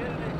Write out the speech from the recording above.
Get it.